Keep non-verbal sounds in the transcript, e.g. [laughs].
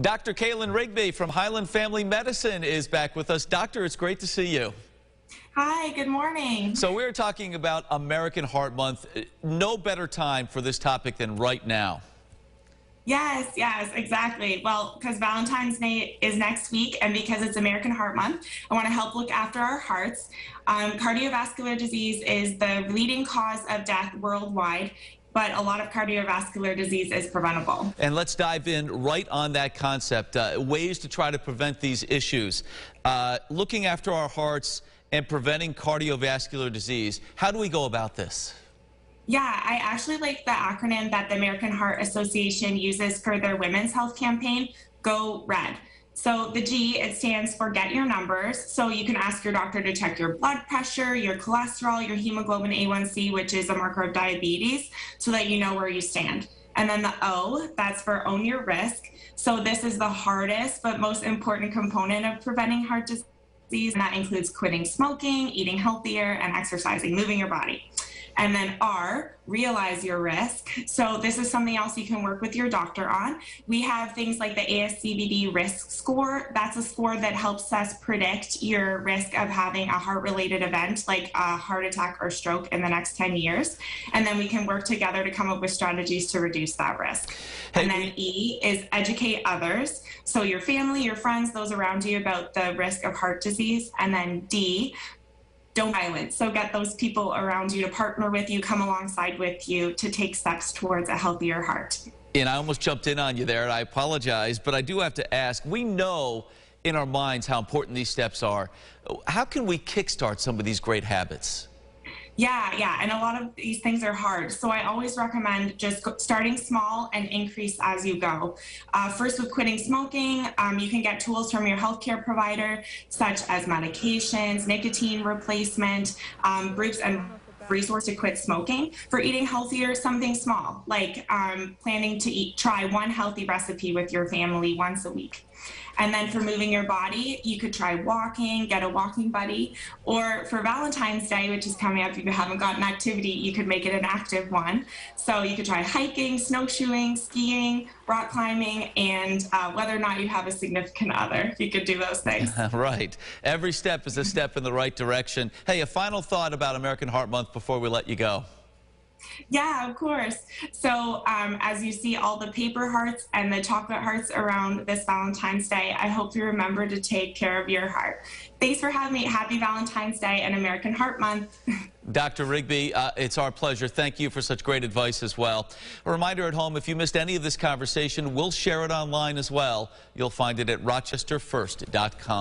Dr. Kailyn Rigby from Highland Family Medicine is back with us. Doctor, it's great to see you. Hi, good morning. So we're talking about American Heart Month. No better time for this topic than right now. Yes, yes, exactly. Well, because Valentine's Day is next week, and because it's American Heart Month, I want to help look after our hearts. Um, cardiovascular disease is the leading cause of death worldwide, but a lot of cardiovascular disease is preventable. And let's dive in right on that concept uh, ways to try to prevent these issues. Uh, looking after our hearts and preventing cardiovascular disease. How do we go about this? Yeah, I actually like the acronym that the American Heart Association uses for their women's health campaign, Go Red. So the G, it stands for get your numbers. So you can ask your doctor to check your blood pressure, your cholesterol, your hemoglobin A1C, which is a marker of diabetes, so that you know where you stand. And then the O, that's for own your risk. So this is the hardest but most important component of preventing heart disease, and that includes quitting smoking, eating healthier, and exercising, moving your body. And then R, realize your risk. So this is something else you can work with your doctor on. We have things like the ASCVD risk score. That's a score that helps us predict your risk of having a heart related event like a heart attack or stroke in the next 10 years. And then we can work together to come up with strategies to reduce that risk. Hey, and then. E is educate others. So your family, your friends, those around you about the risk of heart disease. And then D, don't violence. So get those people around you to partner with you, come alongside with you to take steps towards a healthier heart. And I almost jumped in on you there, and I apologize, but I do have to ask, we know in our minds how important these steps are. How can we kickstart some of these great habits? Yeah, yeah, and a lot of these things are hard. So I always recommend just starting small and increase as you go. Uh, first, with quitting smoking, um, you can get tools from your healthcare provider, such as medications, nicotine replacement, um, groups, and resource to quit smoking. For eating healthier, something small, like um, planning to eat, try one healthy recipe with your family once a week. And then for moving your body, you could try walking, get a walking buddy. Or for Valentine's Day, which is coming up, if you haven't got an activity, you could make it an active one. So you could try hiking, snowshoeing, skiing, rock climbing, and uh, whether or not you have a significant other, you could do those things. [laughs] right. Every step is a step in the right direction. Hey, a final thought about American Heart Month before we let you go. Yeah, of course. So um, as you see all the paper hearts and the chocolate hearts around this Valentine's Day, I hope you remember to take care of your heart. Thanks for having me. Happy Valentine's Day and American Heart Month. [laughs] Dr. Rigby, uh, it's our pleasure. Thank you for such great advice as well. A reminder at home, if you missed any of this conversation, we'll share it online as well. You'll find it at rochesterfirst.com.